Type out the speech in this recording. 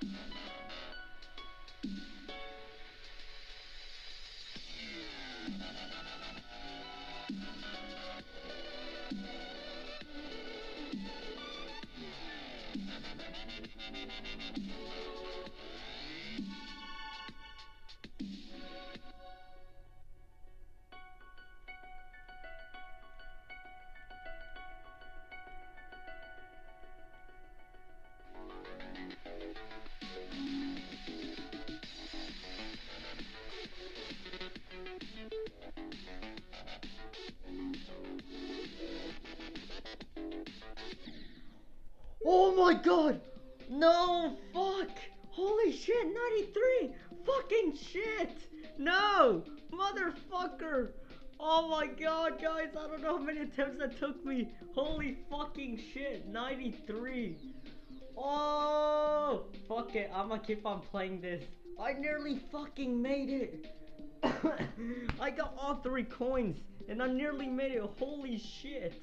Thank you. Oh my god! No, fuck! Holy shit, 93! Fucking shit! No! Motherfucker! Oh my god, guys, I don't know how many attempts that took me. Holy fucking shit, 93. Oh! Fuck it, I'm gonna keep on playing this. I nearly fucking made it. I got all three coins, and I nearly made it. Holy shit.